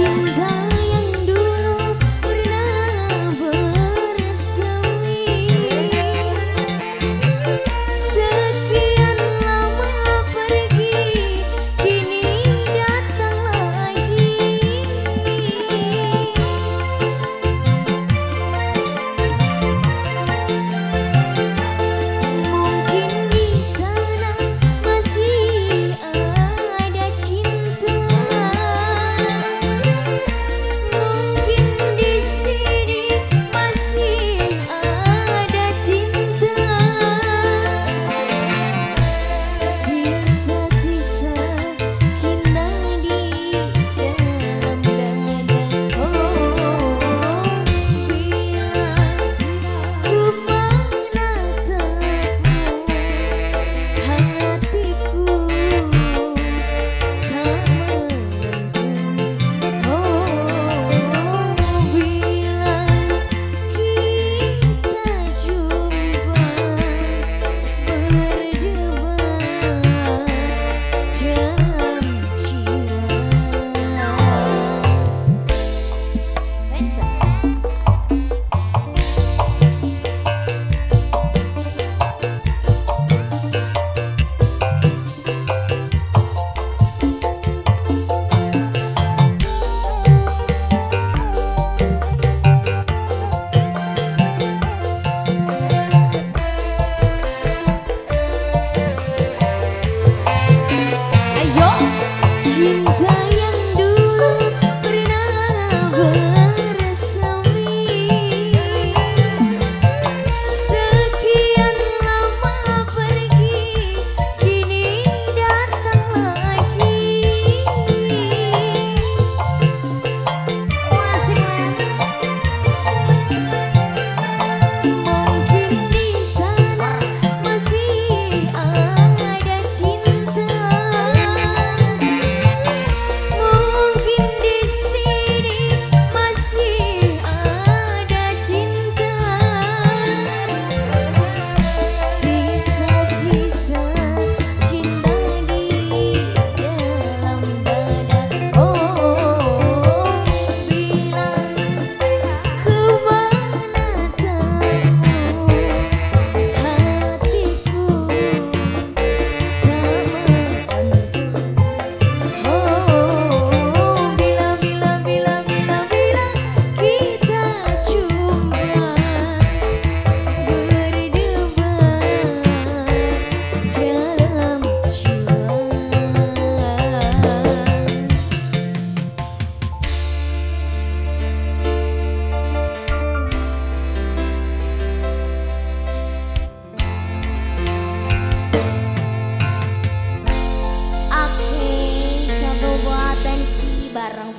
勇敢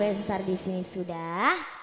Bensar di sini sudah.